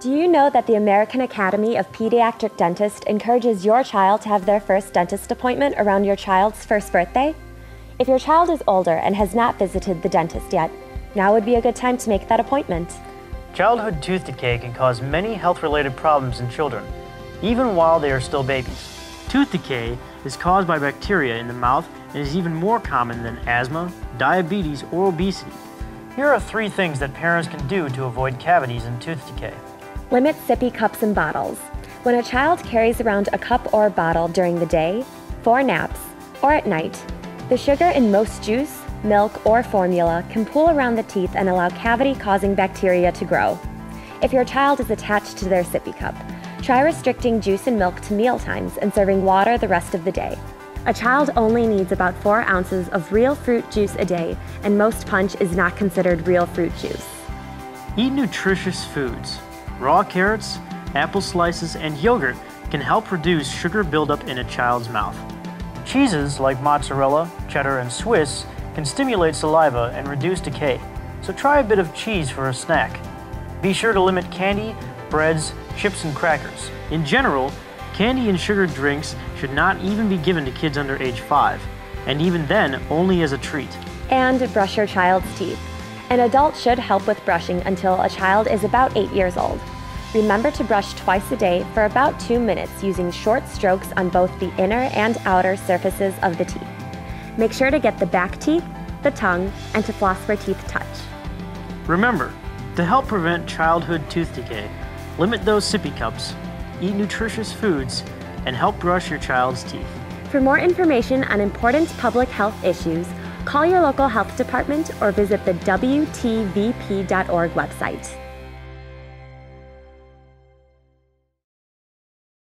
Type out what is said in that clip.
Do you know that the American Academy of Pediatric Dentists encourages your child to have their first dentist appointment around your child's first birthday? If your child is older and has not visited the dentist yet, now would be a good time to make that appointment. Childhood tooth decay can cause many health-related problems in children, even while they are still babies. Tooth decay is caused by bacteria in the mouth and is even more common than asthma, diabetes, or obesity. Here are three things that parents can do to avoid cavities and tooth decay. Limit sippy cups and bottles. When a child carries around a cup or bottle during the day, for naps, or at night, the sugar in most juice, milk, or formula can pool around the teeth and allow cavity causing bacteria to grow. If your child is attached to their sippy cup, try restricting juice and milk to meal times and serving water the rest of the day. A child only needs about 4 ounces of real fruit juice a day, and most punch is not considered real fruit juice. Eat nutritious foods. Raw carrots, apple slices, and yogurt can help reduce sugar buildup in a child's mouth. Cheeses like mozzarella, cheddar, and Swiss can stimulate saliva and reduce decay, so try a bit of cheese for a snack. Be sure to limit candy, breads, chips, and crackers. In general, candy and sugar drinks should not even be given to kids under age 5, and even then only as a treat. And brush your child's teeth. An adult should help with brushing until a child is about 8 years old. Remember to brush twice a day for about 2 minutes using short strokes on both the inner and outer surfaces of the teeth. Make sure to get the back teeth, the tongue, and to floss where teeth touch. Remember, to help prevent childhood tooth decay, limit those sippy cups, eat nutritious foods, and help brush your child's teeth. For more information on important public health issues, Call your local health department or visit the WTVP.org website.